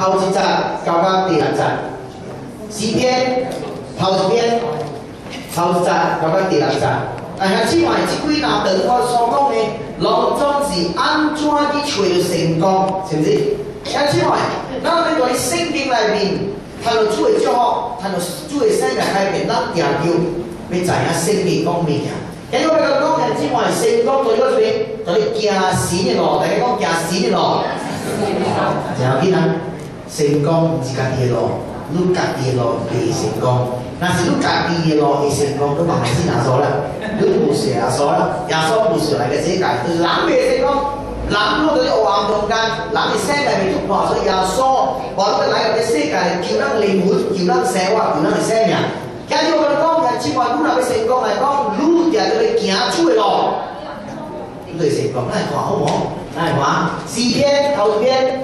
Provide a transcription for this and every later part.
头一节到到第六节，四篇头一篇头一节到到第六节。但係之外，即幾那等我所講嘅，當中是安怎去找到成功，是唔是？有之外，咱呢個聖經裏面，睇到主嘅祝福，睇到主嘅生命改變，咱定要要知影聖經講咩嘢。因為佢講人之外，成功在嗰邊，就你行善嘅路，大家講行善嘅路，就有啲人成功唔是家己嘅路，你家己嘅路未成功。那是你家己嘅路會成功，都嘛係先拿錯啦。你唔是耶穌啦，耶穌唔是嚟嘅世界，人未成功，人攞到啲黃銅間，人嘅生命未突破，所以耶穌話佢嚟嘅世界叫人靈魂，叫人生活，叫人嘅生命。假如我哋講人之外，你若要成功嚟講，你就要行出嘅路，你就成功。嚟看好唔好？嚟看四篇頭篇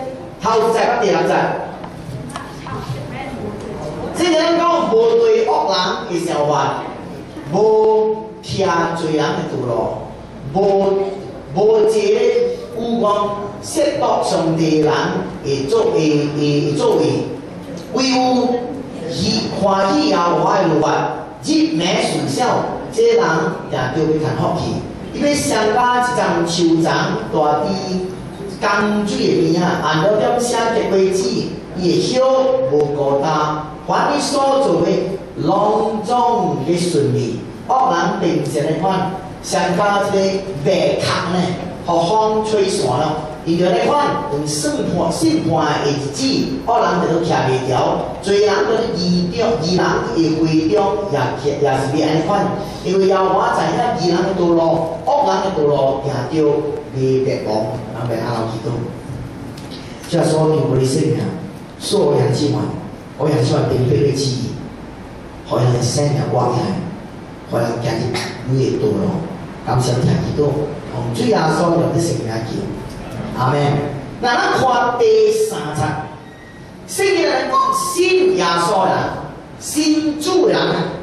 頭一節到第六節。即係咱講無對惡人嘅想法，無聽罪人嘅道路，無無這有光褻瀆上帝人嘅作嘅嘅作为，唯有喜歡喜耶和華嘅律法，入名順守，這人也就會看福氣。因為上家一張樹叢大啲江水嘅邊啊，按照點寫嘅規矩，伊會曉無孤單。凡你所做的，攏總嘅順利。恶人平常嚟看，上加一个白殼呢，互风吹散咯。伊就嚟看用審判審判嘅日子，恶人就都徛袂牢，罪人都義中義人嘅會中也也也是要安尼看，因为要我知影義人的道路，恶人嘅道路行着未白亡，阿老祈禱。即係所有我哋生命，所有人之外。我人說並非嘅旨意，可能係生日關係，可能家己你亦多咯，咁想聽幾多？同主耶穌有啲成名叫，阿咩？嗱，咱看第三冊，聖經人講信耶穌人，信主人，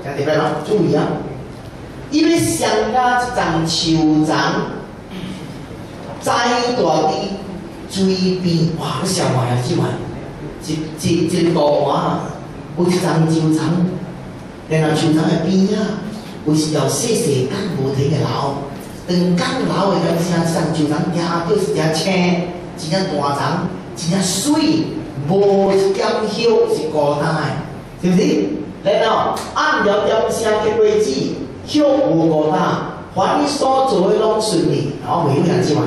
聽得明咯？注意啊！因为上家一張樹叢，再大啲水边，哇！你想話有幾萬？一一一道啊，有一張樹叢，然後樹叢嘅邊啊，有一條細細間無體嘅樓，當間樓嘅咁聲，一張樹叢也就是一青，真正大叢，真正水，无一點曉是孤單嘅，是不是？然后按照點聲嘅規矩，曉無孤單，凡你所做嘅攏順利，然後沒有人之外，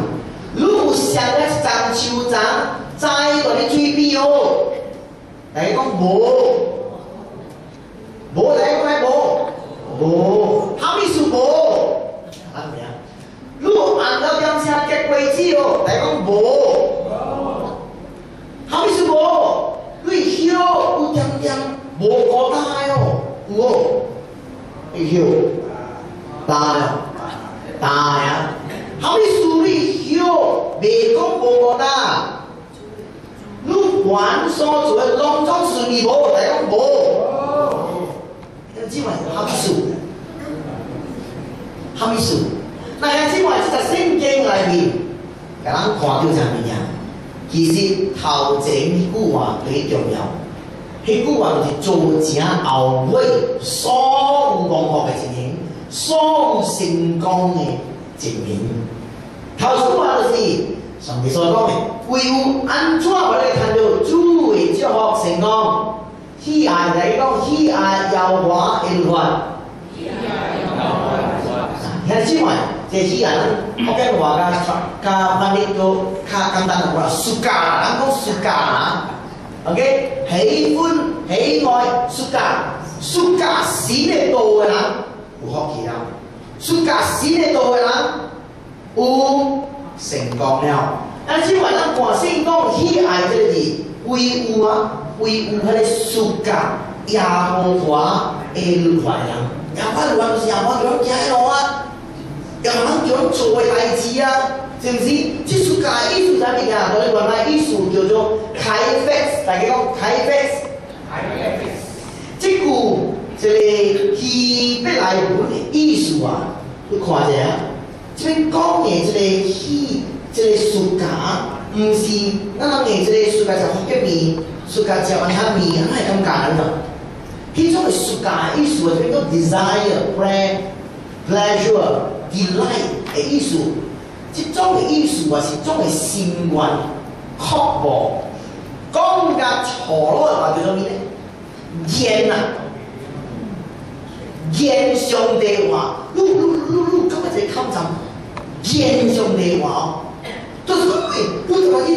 如果上一張樹叢。栽到你水邊哦，大家讲无，无大家講無，無，後面是無，啊咩啊？如果按照點寫嘅規矩哦，大家講無，後面是无，你曉有点点无孤單哦，有哦，你曉，大呀，大啊，後面是你曉，未講無孤單。你凡所做嘅攏總順利無，大家講無。咁之外有咩數？有咩數？那樣之外，即係聖經裏面，咱看到就係咩啊？其实头前嗰句話幾重要，嗰句话就是做正後尾所有功課嘅情形，所有成功嘅证明。頭句話就是。上帝所讲的，唯有安怎我哋看到主嘅祝福成功，喜愛嚟講喜愛耶和華嘅律法。聽之外，即係喜愛，福建話加加翻啲都較簡單嘅話，暑假，人講暑假啊，OK，喜歡喜愛暑假，暑假死得多嘅人有福氣啦，暑假死得多嘅人有。成功了，但是話咱看聖講喜愛這個字，唯有啊，唯有迄個暑假耶和華的律法人，耶和華律法就是耶和華叫人行路啊，耶和華叫人做嘅代志啊，是毋是？即暑假意思係乜嘢？我哋原來意思叫做開發，大家講開發。開發。即句即個希伯來文嘅意思啊，你看者啊。這邊講嘅這個喜，這個暑假，唔是咱人硬即个世界食福建面，世界食安遐面，安系咁简单咯。迄种系世界意思，叫做 desire、plan、pleasure、delight 嘅意思。即种嘅意思，或是种嘅心愿、渴望。讲甲错落嘅话叫做咩咧？厌啊！厌上帝话，噜噜噜噜，今日就抗争。厌上帝话，就是因为你发现，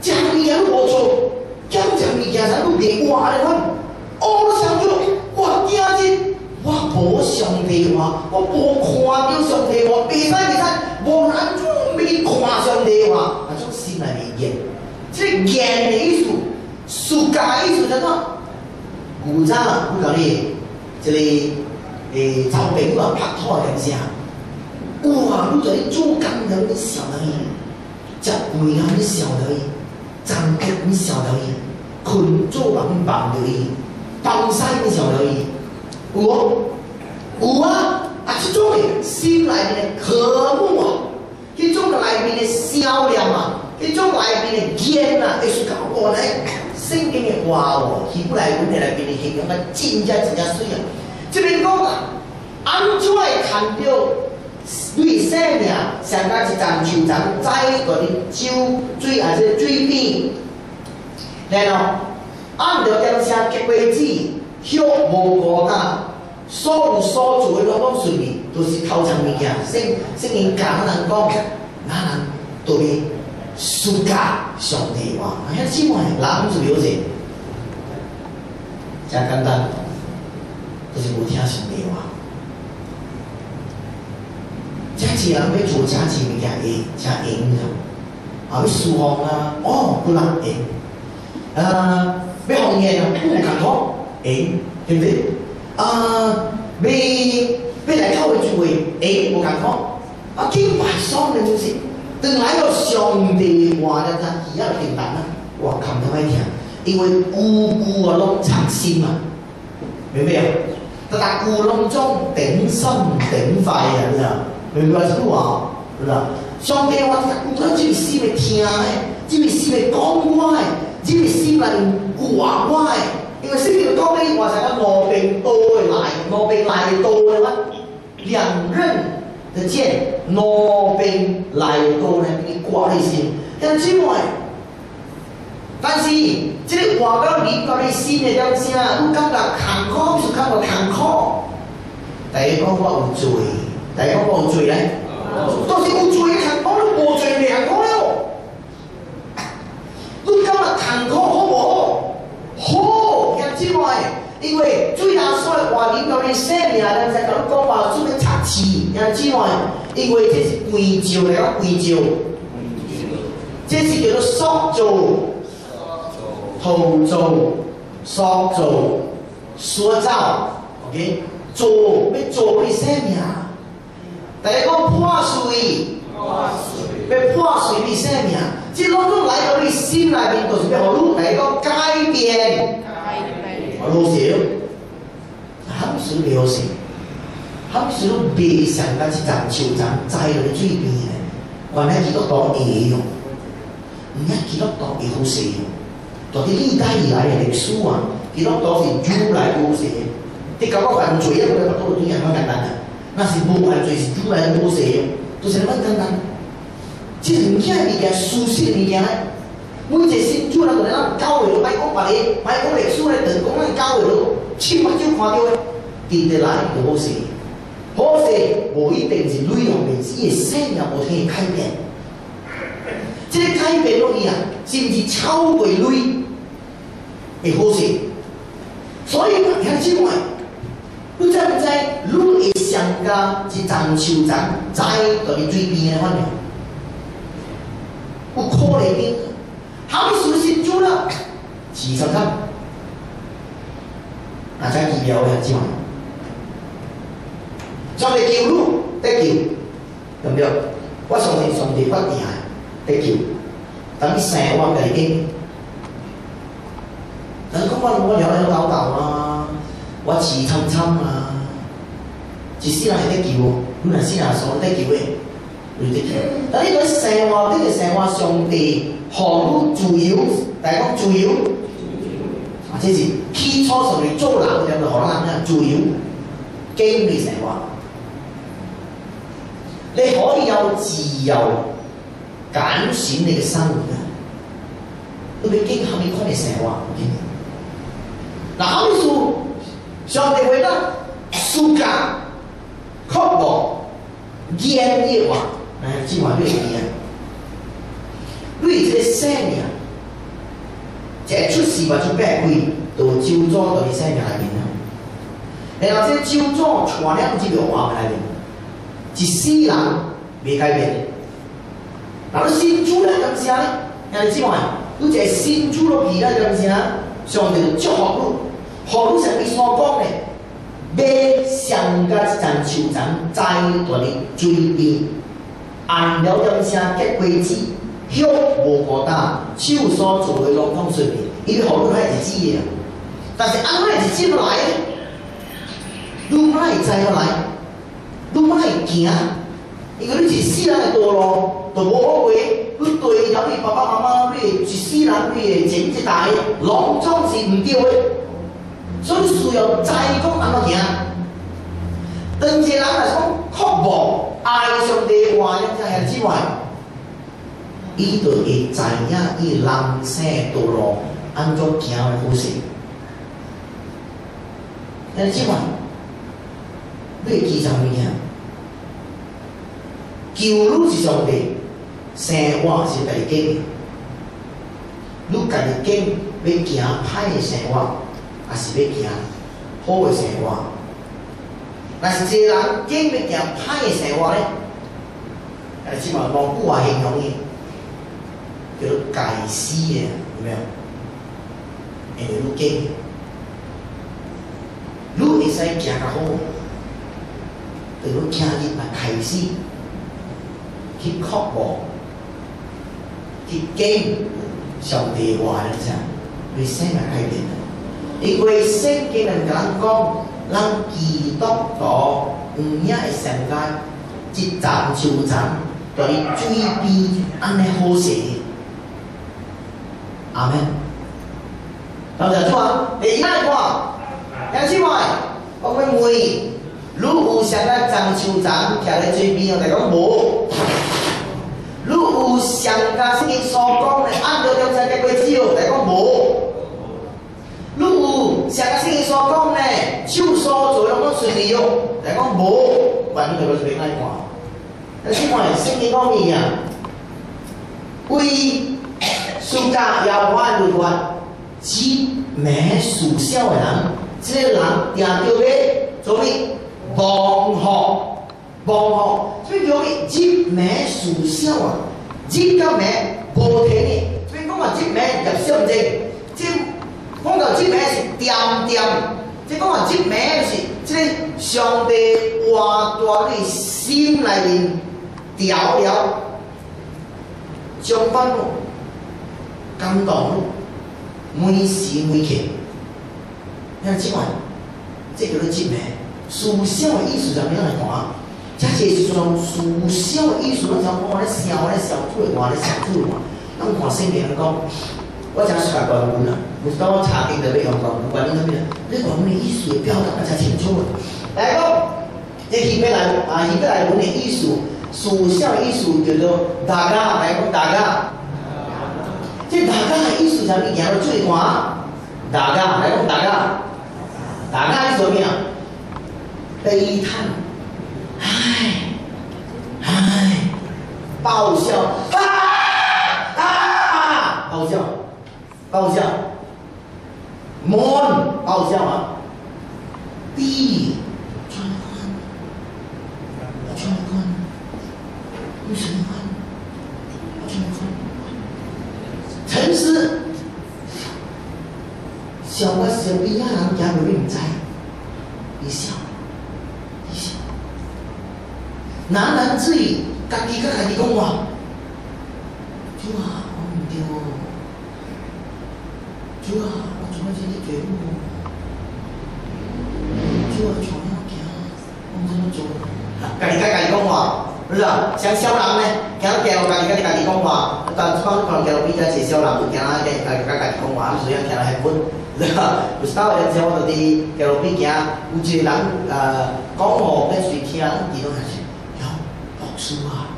食物件都无错，讲食物件啥都别话咧，我。我想着，我今日我无上帝话，我无看到上帝话，未使未使，无难做未看上帝话，那种心内面厌，即个厌的意思，暑假意思怎么？古早我讲你，即个诶，周炳华拍拖嘅时候，哇！你做你做工人，你笑得伊，食饭啊你笑得伊，站脚你笑得伊，困做人忙得伊。放生的小而已，我有啊，啊，这种的心内面的渴慕啊，这种的内面的销量啊，这种内面的坚啊，艺术搞过来，圣经嘅话哦，希伯来文的内面的形容啊，真正真正水啊。这边讲啊，安怎会看到对生命上加一丛树丛栽嗰啲酒水还是水边，然后。按照点写结果子，许无过噶，所有所做的拢拢顺利，都是头层物件。圣圣经教人讲，咱人都会暑假上帝话，遐只话人是了解，真简单，就是无听上帝话。真济人要做真济物件会真应用，啊要舒服啊，哦不能会，呃。要行业啊，不共妥，诶，对不对？啊，要要来教会聚会，诶，不共妥。啊，敬拜上的就是，等来到上帝话的他只要平淡啊，哇，看他们听，因为孤孤啊拢藏心嘛，明白啊？他打鼓隆中顶心顶肺啊，知道？明白什么话？知道？上帝话，鼓隆只是为听的，只是为讲话的。只是心内挂歪，因为圣经讲呢，话成个罗病多来，罗病来多嘅话，两刃的剑，罗病来多呢，你挂你心。因之外，但是即个话到你到你心嘅点先，你感觉坎坷是感觉坎坷。第一个我有罪，第一个我有罪咧，都是有罪嘅坎坷，你无罪两个了。你今日坎坷好唔好？好，因之外，因为最难说的话，你到你生命，咱才讲讲话，做咩插翅？因之外，因为这是贵照嚟讲贵照，这是叫做塑造、陶造、塑造、塑造，OK？做要做你生命，第一个破碎，要破碎你生命。即攞都来到你心内面，就是咩？好路第一个改变，我老少，很少了事，很少别上嗰啲杂潮站栽到你水边嘅，或者幾多朵嘢用，唔一幾多朵嘢好寫用，到啲歷代以來嘅歷史啊，幾多朵是主來好寫，啲感覺犯罪啊，佢哋覺得啲人好簡單嘅，那是无犯罪是主來好寫，都是咁簡單。即物件物件，舒适物件咧。每一个新主人同咱教会，歹讲别个，歹讲历史咧，等讲咱教会咯，千目睭看到诶，伫得来就好势。好势无一定是内容面，是伊生命无可以改变。即个改变落去啊，是毋是超过内会好势？所以听即话，你知唔知？你会上加一丛树丛栽到你水边诶反应？不可能的，他们熟悉住了，几十趟，大家医疗很重要。上帝救路得救，有没有？我相信上帝不厉害得救，等生活改变。人讲我我了了搞搞啊，我气撑撑啊，一世人得救，你若世人所得救的。但呢個生活，呢個生活上帝何你自由？大家讲自由，啊，这是起初上面做人叫做何人啊？自由，经历生活，你可以有自由拣选你嘅生活啊！你要经后面看你生活，嗱，后面说上帝会得暑假确保严厉话，哎，计划越严。对这个生命，这出事或者百贵，都周庄到你生命里面啦。然后这周庄传两句话来面，一世人未改变。那你新主咧咁啥咧？人哋知嘛？你这新主落去咧咁啥？上帝祝福你，福你上面所讲嘅，要上加一层树层栽在你嘴边，按了咁啥结果子。脚无过大，手所做的拢通顺利，因为好多还是知的。但是安怎是进不来？你莫知要来，你莫行，因为你是世人嘅道路，就无好过。你对头你爸爸妈妈，你一世人你的前一代，拢总是毋对的，所以需要知讲安怎行。当一个人来讲，确保爱上帝话，一只系之外。伊就会知影伊人生道路安怎行的好势。但即款，你会记啥物件？救你是上帝，生活是家己你家己拣要行歹的生活，还是要行好的生活？但是一个人拣要行歹的生活咧，但是即款无久啊形容伊。叫做解释嘅，有没有？人哋都驚，你会使行較好，就要聽日來開始去確保，去經上帝話嘅啫，你生命改變啦。因為聖經人講講，人基督徒唔也會成間一站就站，對追逼安尼好勢。阿门。咁就主啊，你哪话？杨师妹，我问你，如有上个张秋长徛在嘴边，我哋讲无；如有上家圣经所讲的按照中山嘅规矩，我哋讲无；如有上家圣经所讲的手所做用都顺利用，嚟讲无。问你个是哪话？杨师妹，圣经讲咩啊？为。暑假要换就换，集美属小的人，这个人定叫咩？做咩？望学，望学，所以叫咩？集美属小啊，集个美无停的，所以讲话集美入小正，即讲到集美是点点，即讲话集美是即个上帝活在你心里面调了，将分。感动每时每刻，你看即款，即叫做接命。书小的意思就咩来看？这是从书小的意思，我讲我咧笑，我咧笑出来，我咧笑出来。咱看圣经讲，我讲是外文啊，不是当我查经的要用讲外文咩？你讲咩意思表达才清楚。来讲，这希伯来啊，希伯来文的意思，书小的意思叫做大家，来讲大家。即大家嘅意思就係行到最廣，大家来讲大家，大家意思咩啊？悲叹，唉，唉，爆笑，啊啊，爆笑，爆笑，悶，爆笑啊，悲，轉彎，轉彎，為什麼？城市，小个小比亚人家有人在，你笑，你笑，喃喃自语，家己甲家己讲话，主啊，我唔对哦，主啊，我做乜嘢你给我？主啊，我怎么做？家己甲家己讲话。不是？像小人呢，行到街路，家己甲家己讲话，但帮看到街路边仔是小人，就行啊，家家家己讲话，所以听来很稳，有时候有时候就伫街路边行，有一个人呃讲话要随听，伊拢还是哟，老师啊，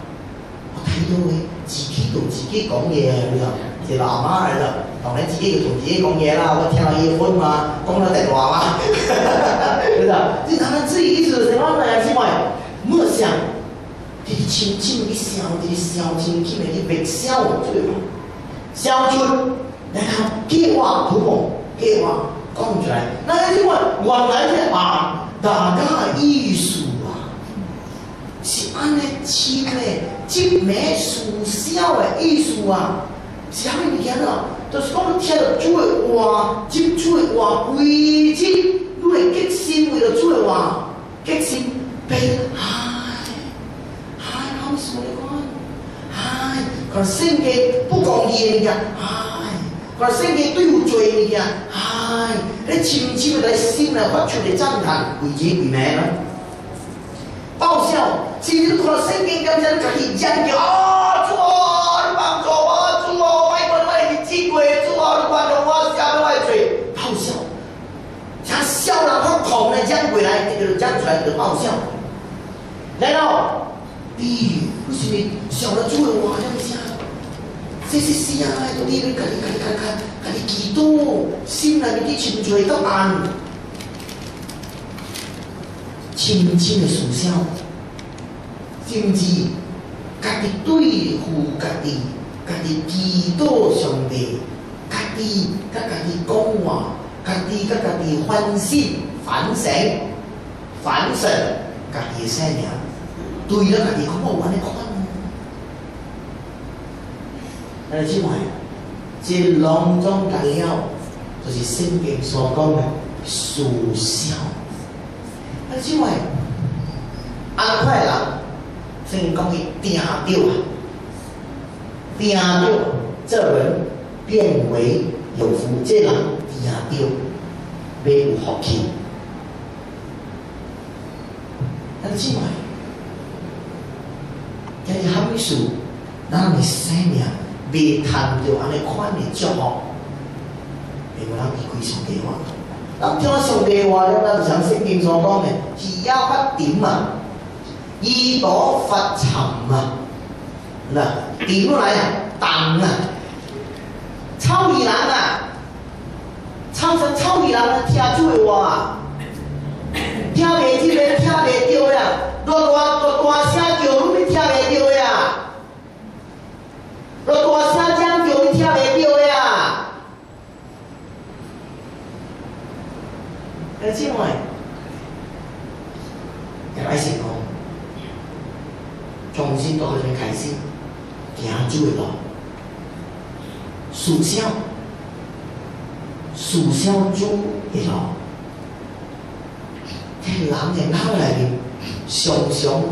我睇到你自己同自己讲嘢，你知一个阿妈嚟啦，同你自己就同自己讲嘢啦，我听到伊分嘛，讲到电话嘛，是吧？你他们自己意思是什么呢？是咪？莫想。你亲亲你笑，你笑亲亲的你别笑对吧？笑出，然后计划不梦，计划讲出来。那因为原来的啊，大家艺术啊，是安尼亲的，集美术小的意思啊，是啥物件啊？就是讲听到做的话，接触的话，规则，你会激心为了做的话，决心被啊。佢聖經不講嘢嘅，係佢聖經都要做嘢嘅，係你悄悄地心嚟發出嚟讚嘆，為之為名啦。爆笑，至於佢聖經咁樣佢研究啊，主啊，你幫助我，主啊，我愛我愛你智慧，主啊，你幫助我下面愛罪，爆笑，他笑了，他孔嚟講回來，這個講出來就爆笑。然後，咦，為什麼笑了主的話要講？这些事啊，都你你家己家己家己家己祈祷，心内面啲情绪都安，轻轻的思想，甚至家己对付家己，家己祈祷上帝，家己甲家己讲话，家己甲家己反省、反省、反省家己的生命，对了家己讲我安尼看。但是即卖，即隆中解了，就是圣经所讲的属相。但是即卖，安快人，圣经讲伊定着啊，定着，这人变为有福，这人定着，要有福气。但是即卖，今日哈米数，咱的生命。未谈到安尼款的祝福，会有人离开上帝话。咱听上帝话了，咱就像圣经所讲的，只要不点嘛，耳朵发沉啊，嗱，点来啊？等啊！臭二人啊！臭成臭二人啊！听主的话，听未进来，听未着呀！大大大声叫，你听未着呀！落大声叫你听袂着呀！而且我也爱成功，重新到这边开始行主的路，思想思想主的路，听人的脑内面常常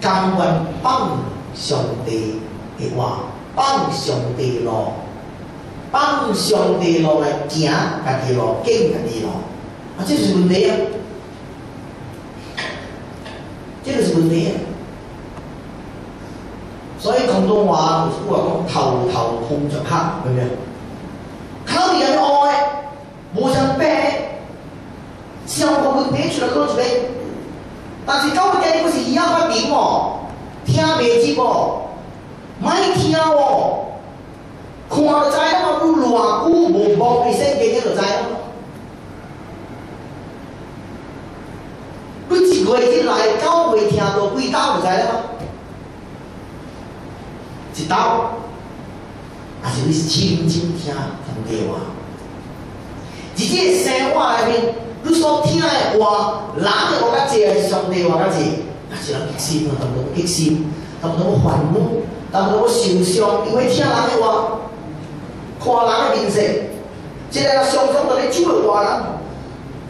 甘愿放上帝的话。帮上帝路，帮上帝路来行家己路，经家己路，啊，这是问题啊！这个是问题啊！所以广东话我讲头头碰着黑，明唔明？靠人爱，无想病，效果会变出来多少倍？但是到底你是一样发点哦，听未知啵？歹听哦，看就知啦嘛，你偌久无无你圣经，你就知啦。你一月日来九月听到几刀就知啦嘛。一刀，还是你是轻轻听上帝话。在这个生活里面，你所听的话，人的话较济，上帝话较济？还是人激心啊？他们都激心，他们都愤怒。但是我受伤，因为听人的话，看人的面色，即个常常在你主的话人，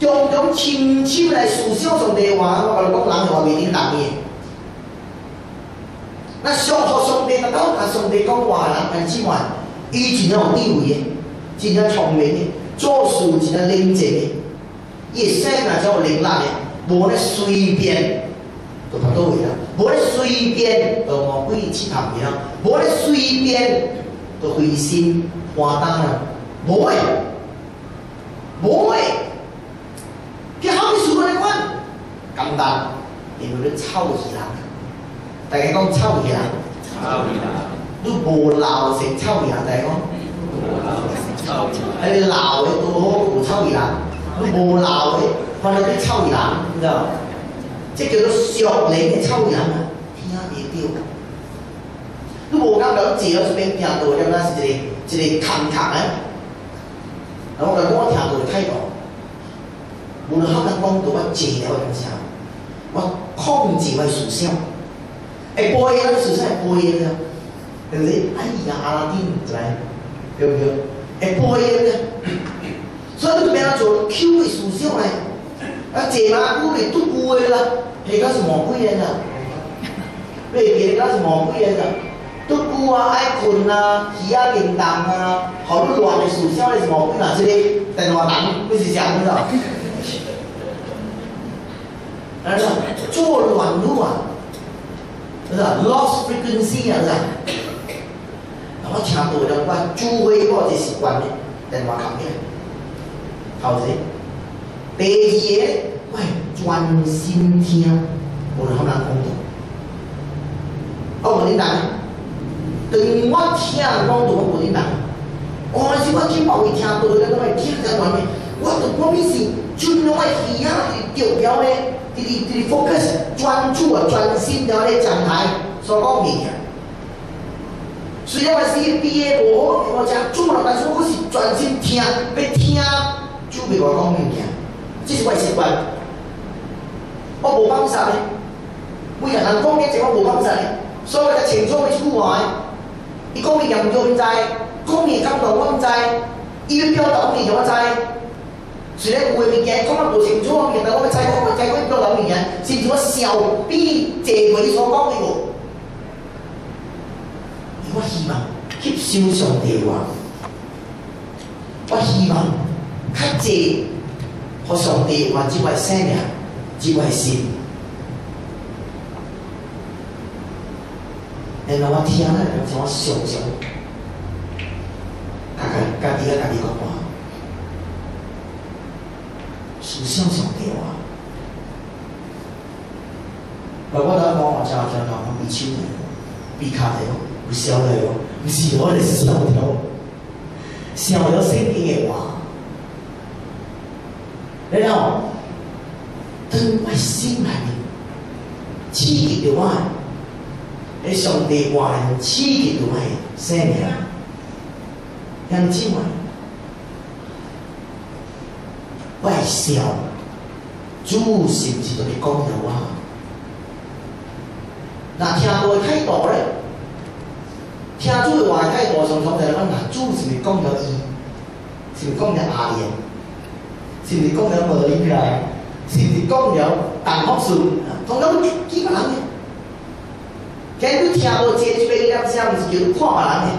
常常深深来思想上帝话，我甲你讲，人的话未顶当面。那上学上帝，那都甲上帝讲话人，但之外，伊真有智慧的，真正聪明的，做事真正认真的，伊生啊叫灵力的，无咧随便就拍到位啦，无咧随便就魔鬼去谈伊啦，无咧随便就灰心换单啦，无诶，无诶，佢好你做乜咧款？简单，因为你臭鱼人，大家讲臭鱼人，臭鱼人，你无鬧成臭魚人，大家講。係你鬧你都好無抽而冷，你冇鬧你，瞓喺啲抽而冷，你知道？即係叫做削你嘅抽而冷啊！聽你丟，你冇咁樣字喺上邊聽到咁啦，是一個一個坎坎咧。然後我講聽到睇到，無論可能講到我借了嘅時候，我控制我思想，誒背嘅思想係背嘅，對不對？哎呀，阿拉丁嚟，對唔對？會背嘅，所以你變咗做 Q 嘅思想咧，啊借馬股咪都背啦，而家是魔鬼嚟啦，你而家是魔鬼嚟啦，都背啊爱困啊，魚啊叮當啊，好多亂嘅思想你是魔鬼啦，即係電話人不是這樣的，啦，做亂路啊，啦，lost frequency 啊，係啦。我听到就話主會嗰隻習慣咧，電話冚嘅，頭先。第二嘢，喂，專心聽，無論可能講到。我無點答，等我聽講到我無點答。我是我見報會聽到咧，咁咪聽緊話咩？我我咪是專攞耳啊，調表咧，啲啲啲 focus 专注啊，专心咗咧讲台所講嘅嘢。雖然我是畢業無好，我講做啦，但是我是专心听，要听就袂我讲物件，这是我习惯。我无放殺咧，每人人讲嘅嘢我无放殺咧，所以我就清楚佢句話。伊讲嘅嚴重唔知，讲嘅感動我唔知，伊要表達嘅嘢我知。雖然有嘅物件講得無清楚，但我知我知我表達物件，甚至我笑比謝偉所讲嘅個。我希望吸收上帝话，我希望較濟和上帝話即位生命，即位心。然後我聽咧，就我想想，家家家己啊家己講話，思想上帝話。我我當講話真真講，我比手嚟，比卡嚟咯。有燒了喲，毋是我咧燒了，燒了聖經嘅話，然後當我心內面刺激着我，喺上帝話刺激着我嘅生命，向今晚我係笑，主是毋是同你講着話？那聽到太多咧。聽主嘅話太多，常常就係講嗱，主是咪講咗伊，是咪講咗阿爺，是咪講咗無理嘅，是咪講咗陳學順，同樣幾個人嘅。其實你聽到這啲嘅音聲，唔是叫看人嘅。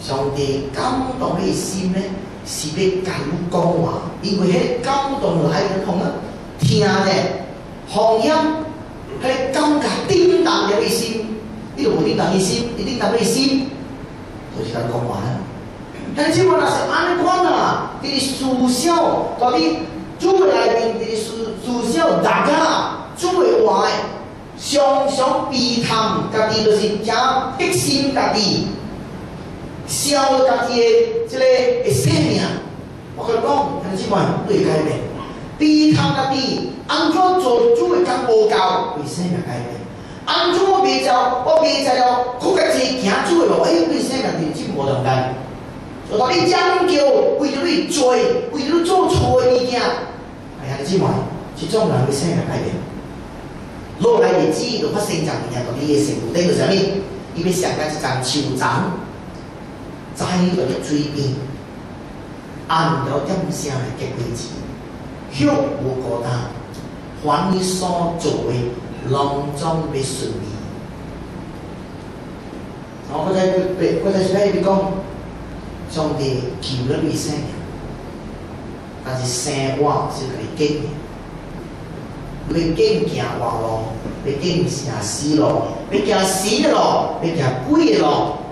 上帝感動你心咧，是要甲你講話，因为迄感動來源同啊聽咧，方音係感覺叮當嘅你心。呢度無點等意思，你點等意思？就是咁講話啦。但係只話那是安尼款啊，啲思想到底主內面啲思思想大家主嘅話，常常避談家己就是將激心家己，燒家己嘅即个生命。我講講，但係只話對改變，避談家己，安怎做主嘅講無夠，為生命改变。安怎我未就，我未就了，佫較濟行主的路，哎，你生命真无同間。就当你講究，为着你做，为着你做错嘅物件，哎呀，你知嘛？即種人为生命改变。落来日子就發生一件物件，同你嘅生活頂個啥物？伊要上甲一張樹欉，栽喺個水邊，按了點聲嘅結果子，許無孤單，凡你所做嘅。隆中必順利。我覺得佢佢哋喺度講，上帝叫咗你生人，但是生活是佢經嘅。要见行活路，要见行死路，你行死的路，要行鬼的路，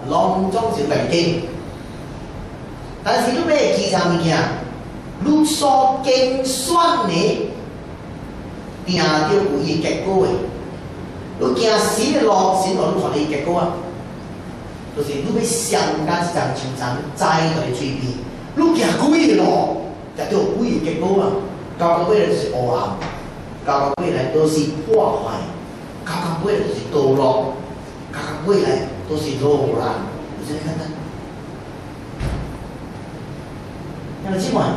拢总是来见。但是你要记啥物件？你所经选的，定着有伊结果的。你行死的路，死路你看你结果啊？就是你要上干一张青山，栽在水边。你行鬼的路，就着鬼的结果啊！到到尾来就是黑暗，到到尾来都是破坏，到到尾来就是堕落，到到尾来都是堕落难。你再看看。那么今晚，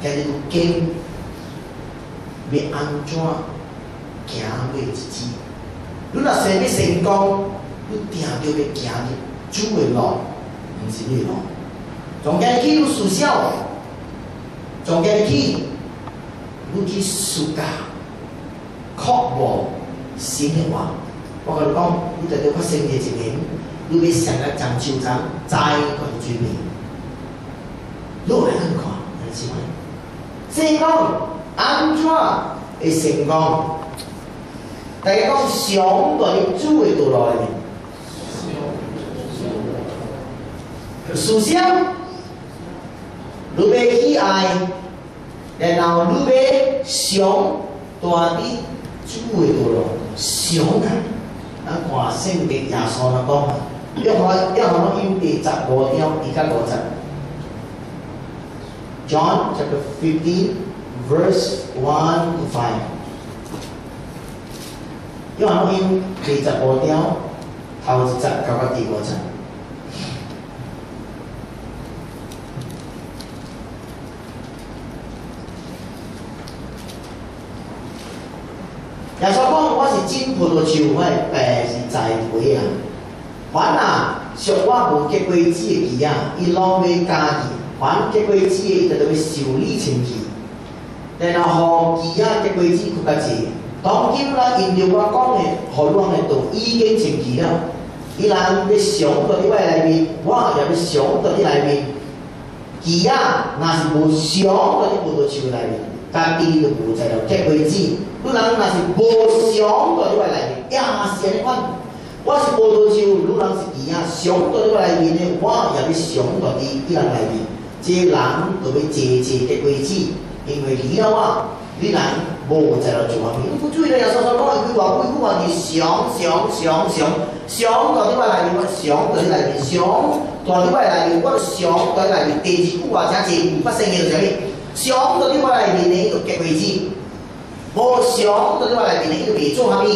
今日都经要安怎行过日子？你若想要成功，你定着要行入主的路，毋是你路。从今起，你思想，从今起，你去思考，确保神的话。我甲你讲，你在着发生嘅一年，你要上个长手章，栽个水面。落来看看，你知嘛？成功安怎会成功？大家讲上对主的道路里面，首先，你要喜爱，然后你要上大的主的道路，上啊！咱看圣经耶稣那讲，约翰约翰福音第十五章二甲五节。John chapter 15, verse 1 to 5. 約翰福音第十五章頭一節到到第五節。耶穌講：我是真葡萄樹，我的爸是栽培啊。凡啊，屬我無結果子的枝啊，伊攏要加去。凡结果子的，伊就要受理清气，然后其他结果子更加济。当今啦，因着我讲的，互阮的都已经清气了。伊人要想到你外内面，我也要想到你内面。其啊，若是无想到你葡萄树内面，家己就无在了结果子。你人若是无想到你外内面，也是安尼款。我是葡萄树，你人是其啊，上到你外内面的，我也要想到你伊人内面。这人就要节节的规矩，因为你了啊，你人无在了做方面。你注意了，有时候讲一句话，一句话你想想想想想到你外内面，我想到你内面，想到你外内面，我想到你内面。第二句话真正不生嘅就啥物？想到你外内面呢，伊就结规矩；无想到你外内面呢，伊就未做啥物；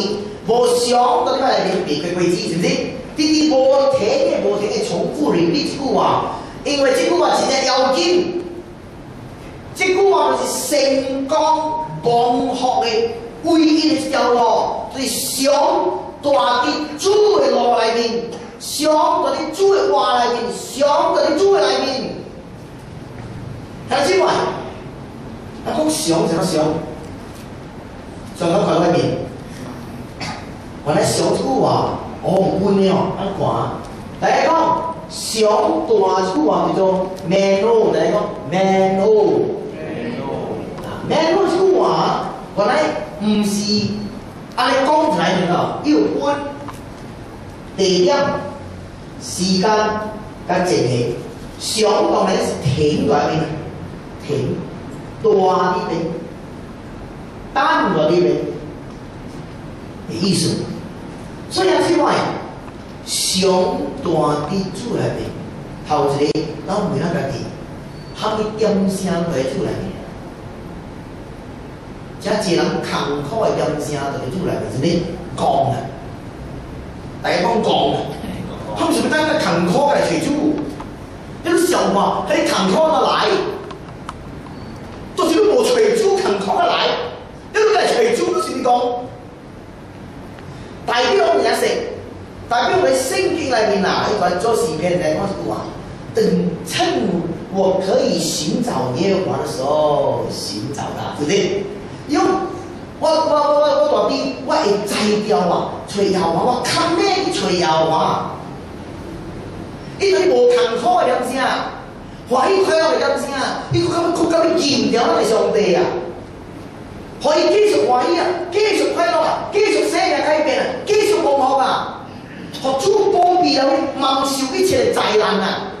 无想到你外内面，未结规矩，是不是？滴滴无停嘅，无停嘅重复你这句话。因为这句话真正要紧，这句话是成功帮学的唯一的一条路，就是上大的主的路内面，上大的主的话内面，上大的主的内面。睇之外，啊讲上怎么上？上到台外面，原来上这句话，哦，不了，安看。大家讲。上大句话叫做 mano，大家讲 mano，mano 句话原来唔是安尼讲出来的咯，要分地点、时间、甲节气。上当然是停在边，停大呢边，单在呢边的意思。所以啊，此外。上大的主内面，头一个，咱为咱家己，喊伊点声在主内面。遮一人艰苦的点声在主内面，是咧讲啊，大家讲讲啊，他们是不是在艰苦来找主？那个笑话，迄个艰苦得来，都是你无找主艰苦得来，你来找主，是你讲，代表人家说。代表在圣经里面啊，一段做诗篇来讲是话，等趁我可以寻找耶和华的时候寻找他，对不对？因为我我我我我大弟，我会摘掉啊，找耶和华，我靠咩去找耶和华？因为无艰苦的点声，欢喜快乐的点声，伊佫咁佫咁严掉我哋上帝啊！可以繼續歡喜啊，继续快乐啊，继续生命改變啊，繼續豐富啊，學主保庇了你，蒙受一切灾难啊，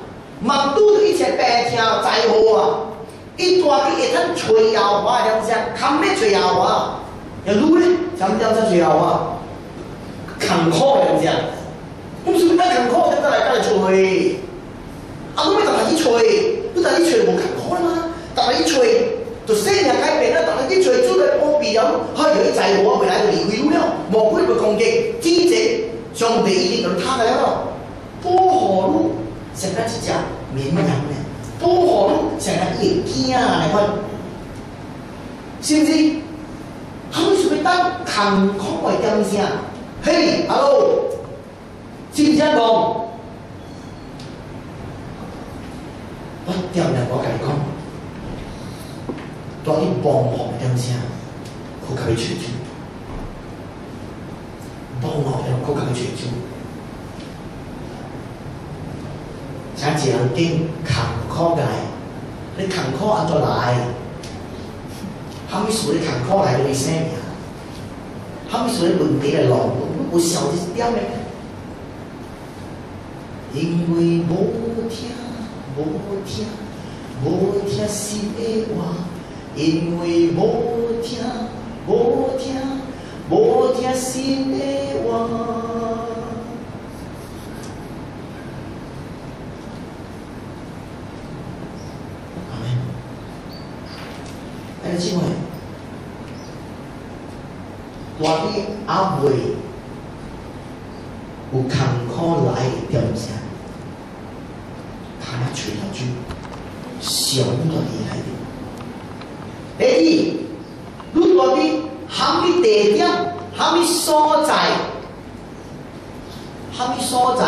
蒙拄着一切病痛灾祸啊，一大啲會通吹搖花兩聲，冚咩吹搖花？要擼咧，怎掉出吹搖花？坎坷兩聲，咁是咩坎坷？得嚟得嚟吹，啊，咁咩特別去吹？不但你吹冇坎坷啦嘛，特別吹。就生命改變啦，但係啲最主要保庇有，可以有啲債務未來就離開了，莫會被攻擊，支持上帝一定就他來了，保護路成日一隻綿羊咧，保護路成日一驚嚟分，是唔是？他們是咪當坎坷嘅點聲？嘿，hello，是唔是講？我點嚟我跟你講。多啲幫忙點先，佢佢傳召，幫忙點佢佢傳召，請自人經坎坷嘅，你坎坷按怎來？後面數你坎坷來會咩呀？後面數你問題來落，我小啲點咩？因為無聽無聽無聽心的話。因為無聽無聽無聽神的話，阿門。弟兄姊妹，我啲阿妹有坎坷來點聲，他們吹到句，想到厲害啲。第二，如果你蝦米地點、蝦米所在、蝦米所在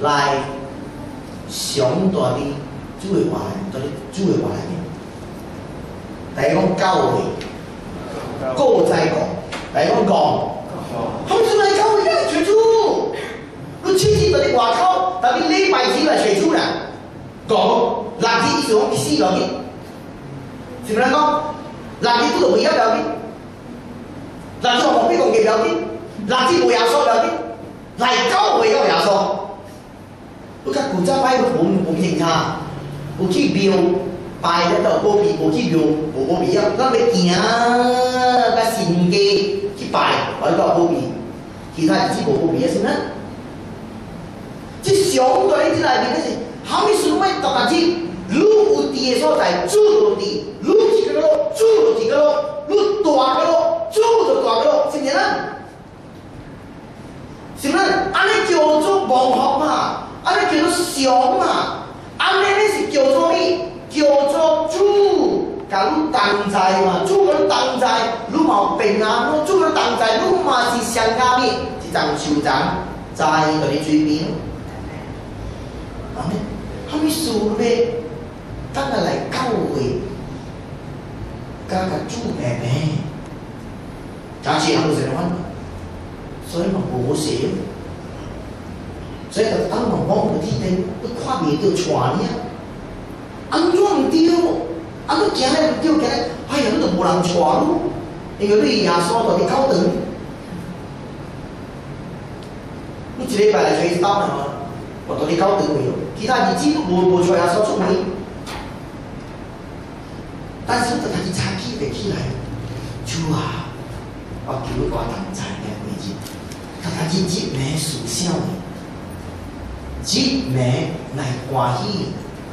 來上大啲主嘅話，對主嘅話嚟嘅。第一講教會，高在講；第二講講，佢唔係教會嚟吹主，佢親自對你話口，特別禮拜日嚟吹主啦，講。垃圾是往死落去，是咪講？垃圾都同佢一樣嘅，垃圾往邊個嘅有啲？垃圾冇耶穌有啲，嚟交會有耶穌。嗰間古仔擺個本本形差，有去廟拜咧就嗰邊，有去廟無嗰邊啊，咁你行個神機去拜，我到嗰邊，其他只無嗰邊啊，是咩？即上對呢啲內面嗰時，後面是咩特質？愈有地的所在，主就地；愈一個路，主就一個路；愈大個路，主就大個路，是唔是呢？是唔是？安尼叫做蒙福叫做祥嘛？安尼你是叫做咩？叫做主甲汝同在嘛？主甲汝同在，汝嘛平安；主甲汝同在，汝嘛是上加咩？一張手掌在嗰啲水邊，阿咩？阿咩數咧？等下来教會，加個主命名，假設有冇成分？所以咪冇寫，所以就等我講嗰啲咧，都跨面都傳呢，安怎唔對？安怎行咧唔對嘅？哎呀，你都無人傳咯，因為你耶穌在啲高等，你一禮拜嚟吹一刀嘛？我到啲高等沒有，其他日子無無傳耶穌出门。但是，等他一插起嚟起來，主啊，我叫佢掛燈仔嘅位置，等他一節名屬相，節名來歡喜，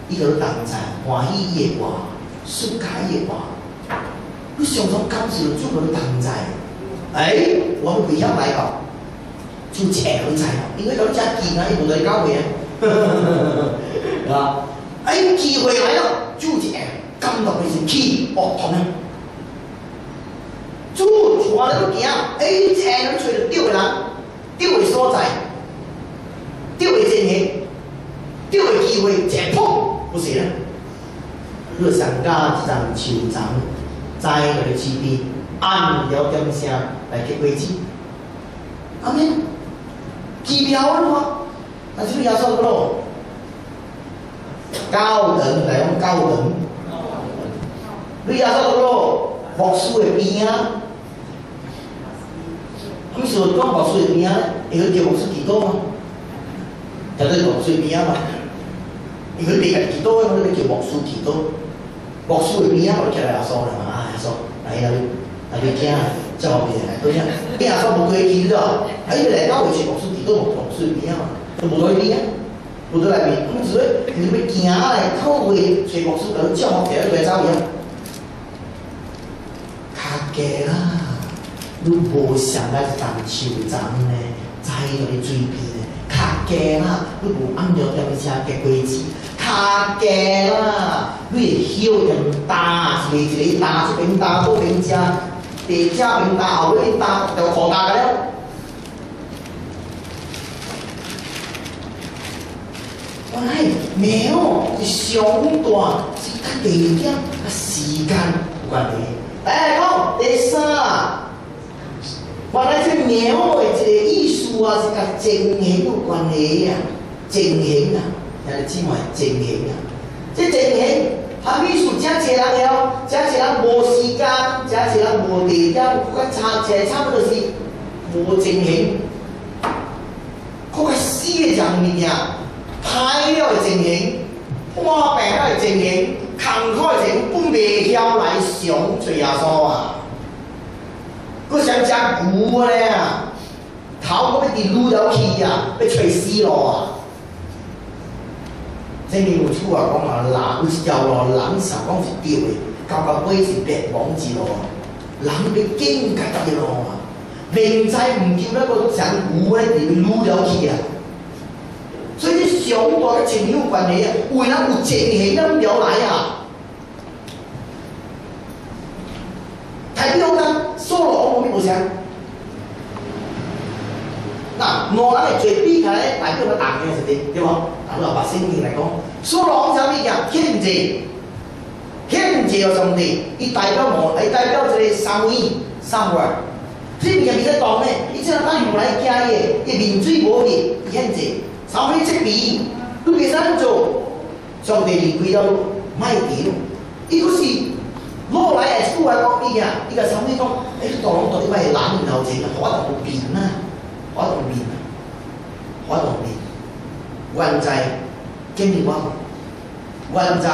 一個燈仔歡喜耶華，屬開耶華，你想從感受主個燈仔，哎，我們回鄉來講，就請佢仔，因為佢家近啊，又冇在教會啊，啊，哎，机会来了，就請。感動你是起惡痛啊！主傳你都惊，哎，請人吹到丟人，对的所在，丟的前提，丟的機會，解破不是啦。你上家一張手掌，在佢嘅身邊按了點聲來給位置，阿們，機票了嗎？但是你要說個咯，高等來用高等。你阿说咯，牧师的边啊，你说讲牧师的边啊，会去叫牧师祈祷吗？绝对牧师的边啊。嘛，伊去地家祈祷，我咧叫牧师祈祷，牧师的边啊，我起来阿说啦嘛，啊阿说，来啊你，啊你听啊，叫后边来，对呀，你阿说无规矩了，啊伊来到会去牧师祈祷，牧师的边啊嘛，都无规矩啊。不在内面，我只是你要行来透过找牧师，就叫我第一个走样。卡价啦，你无想来当酋长呢，在那里水边呢，卡价啦，你无按照点车嘅规矩，卡价啦，你会晓点打，一个一个打，一边打，嗰边车，第车边打，后边打，就扩大个了。哎，没有，是上大，是甲地点、甲时间有关系。来讲第三，原来这庙的一个意思啊，是甲情形有关系啊，情形啊，也是指外情形啊。这情形，它意思真济人了，真济人无时间，真济人无地点，佮差，其实差不多是无情形，佮死的人物件。歹了的情形，破病了的情形，坎坷的情形，不未晓来上找耶稣啊！佫想食牛咧啊，头佫要伫撸了去啊，要找死路啊！正经有厝啊，讲嘛，人有一条路，人想讲是对的，到到尾是灭亡之路啊！人要警觉的路啊！明知毋叫那个像牛咧，伫撸了去啊！所以啲上大嘅情有关系啊，为咱有情形咁了来啊。太表呢，说了我们不想。嗱，我人嘅最比起来，代表个大嘅是啲，对冇？嗱，我把圣经嚟讲，说了啥物嘢？天字，天字有上帝，伊代表我，伊代表一个三位、三位。天字咪在讲咧，伊即係等如来家嘅，伊面水无力，天字。三位即比，你袂使安做，上帝离开了卖掉，伊个是攞来诶出来讲伊啊，伊个三位讲，诶，大龙到底卖冷然后前，我同变啊，我同变啊，我同变，原在经历我，原在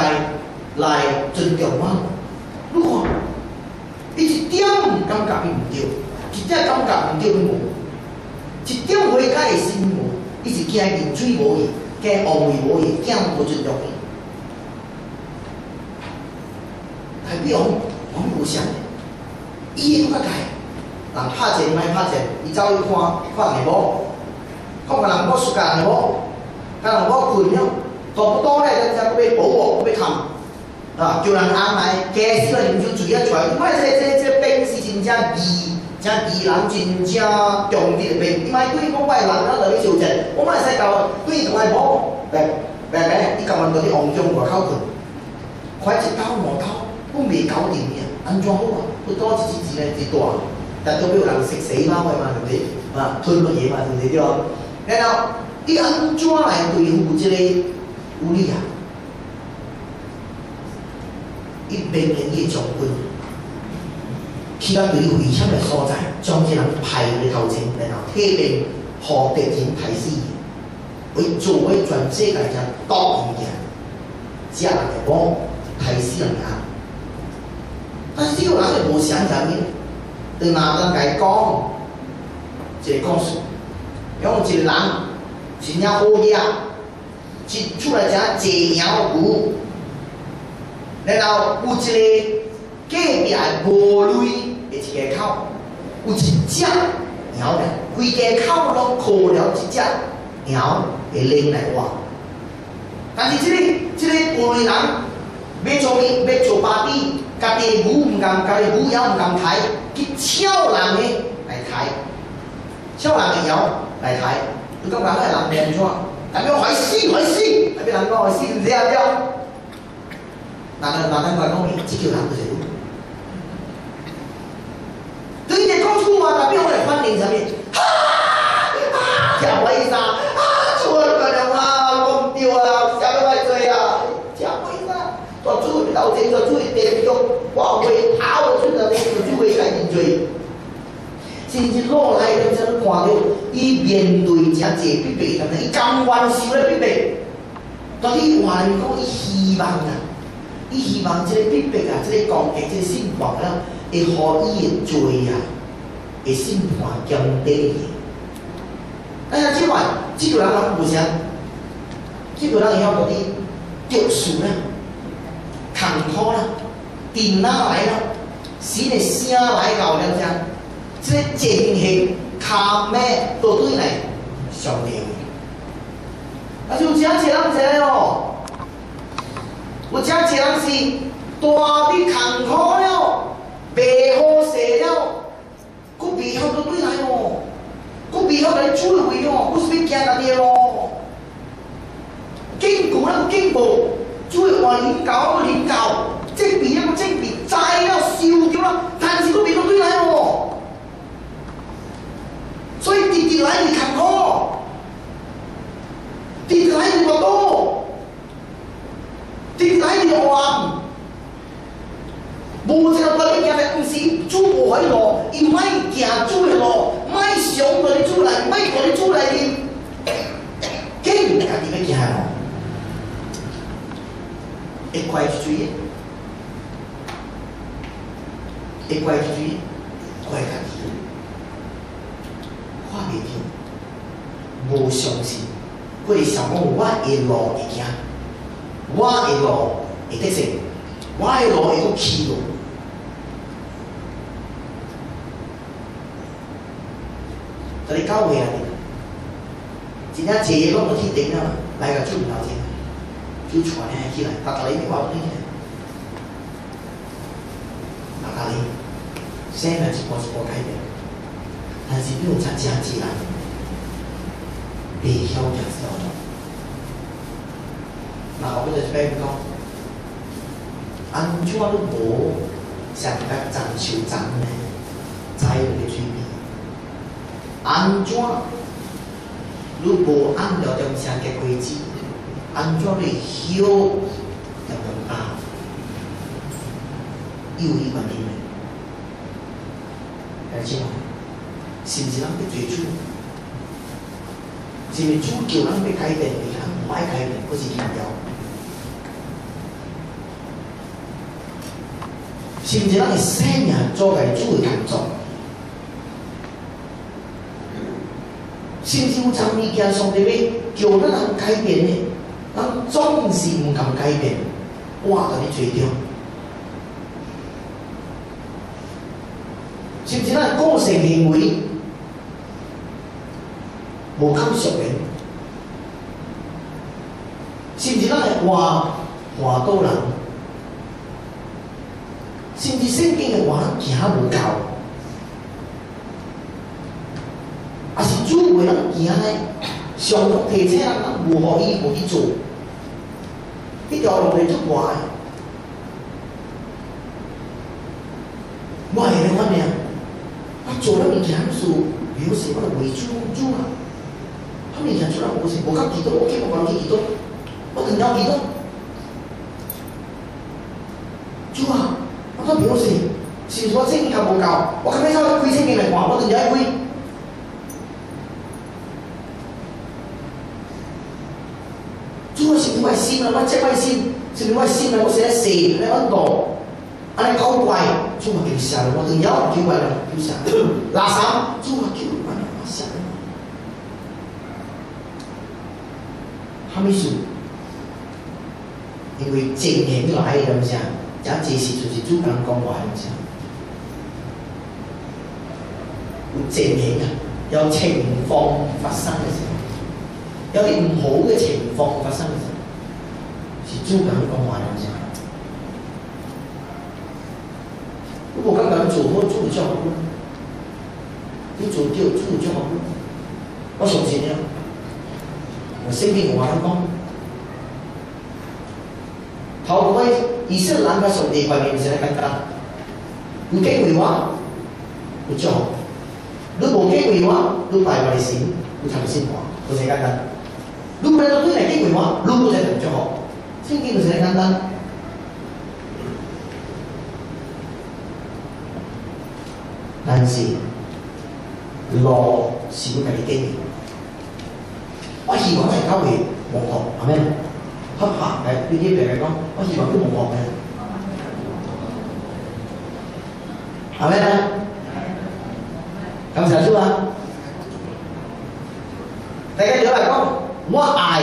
来尊重我，你看，伊一点感觉伊毋对，一点感觉毋对伊无，一点回解诶心无。伊是惊人水无去，惊王位无去，惊无尊重伊。代表我们有想，伊个较解，人拍钱歹拍钱，伊走去看看下无，看个人无暑假下无，甲人无困了，差不多咧，就只要保护，要谈，啊，叫人安来，假使个人就注意出来，卖这这这兵是真正义。真自然，真正重视的病，伊卖对讲我人啊，就咧受罪，我卖使教对同来无，白白白，伊今日到啲王中外口去，快一刀两刀，我未搞掂嘅，安怎好啊？不多一支字咧，一大，但都要人食死猫嘅嘛，对不对？啊，吞乜嘢嘛，对不对？然后伊安怎来对付即个武力啊？伊明明伊将军。去到最危险的所在，将这人派去头前，然后特别和敌人提死，为作为全世界人当面嘅，只人嚟讲提死人啊！但是有人就无想啥物，对哪人来讲，一个故事，用一个人真正好嘢，一出来只济鸟牛，然后有一个隔壁无类。一个口有一只猫咧，规个口拢靠了一只猫会拎来活。但是即个即个外人要做咩？要做巴比，家己母唔敢，家己母也毋敢抬，去超人诶来抬，超人诶鸟来抬。你感觉迄个人变怎？代表坏死坏死，代表人讲坏死，唔知啊了。哪能哪能讲讲？即叫人就是。对只讲出话，代表我来欢迎上面，哈哈，假为啥？啊，错了，可能啊，我唔对啊，下面来做啊，假为啥？做主。到这个主会电用，我会跑出来，你主会改变罪。甚至落来咁才能看到，伊面对真济逼迫，但是伊甘愿受咧逼迫。到底话你讲，伊希望啊，伊希望这个逼迫啊，这个攻击，这个审判啊，会互伊的罪啊，会审判降低。哎呀，即话即个人人有啥？即个人晓得啲读书啦，坎坷啦，电脑来了，使你声来搞了啥？这情形卡咩都对来上吊，啊就真济人这哦，我真济人是大的坎坷了，白好势了，佫未晓都对来哦，佫未晓来主位哦，佫是要惊家己咯，经过那个经过，主位话领教领教，即便一个即便再了烧掉啦，但是佫未到对来哦。所以直直来你坎坷，直直来你活多，直直来你玩。无一个道理行的，毋是主无迄路，伊莫 行主的路，莫想到你主来，莫互你主来去，紧家己要行的路，会怪罪的，会怪罪，怪家己。看袂见，无相信，佢哋想讲我的路会行，我的路会得胜，我的路会去起路。就你教会啊，真正坐拢要去顶啊，来个主唔头前，就传咧起来，大家你咪话听咧，大家你，生命一步一步改变。但是不用参加进来，别晓得晓得。那我们就变讲，安怎你无像个长袖长呢？才有的水平。安怎如果按照中央的规矩，安怎你晓要能啊？有一个问题，而且。是毋是人要做主？是毋是主？叫人要改变，而人唔爱改变，嗰是重要。是毋是人生命做嘅主？嘅工作？是毋是有层物件上帝要叫咱人改变呢？咱总是唔敢改变，我甲你做着。是毋是咱个性行为？无够熟练，甚至咱个话话多人，甚至圣经嘅话行无够，也是主为人行咧，上帝提醒人如何依无去做，呢条路嚟出外，我系你乜嘢？我做咗件件事，表示我哋为主主啊！他们以前出来我是我靠几多，我看我讲几多，我等到几多。主啊，我讲表示，是我圣经够无够？我今日抄咗几圣经嚟看，我等到一几。主啊，是你外心啊，我这外心，是你外心啊，我写死你安度，安尼搞怪，主啊，叫啥？我等到叫怪了，叫啥？垃圾，主啊，叫怪了，我啥？他们是因为正形来的东西，这这是就是主人讲话东西。有正形啊，有情况发生嘅时候，有啲唔好嘅情况发生嘅时候，是主人讲话东西。如果咁样做，我做唔做好？你做掉，做唔做好？我相信啊。我圣经话讲，头过以色列嘅上帝拜面是咧简单，有机会话，有做；你无机会话，你拜我哋神，你参信话，就这简单。你拜到对嚟机会话，你都在同做好，静静的谁看到？但是，路是要家己经。我希望係教会磨合，係咩？合下来对这边来讲，我希望都冇合嘅，係咩啦？咁想做啊？大家有来讲，我爱。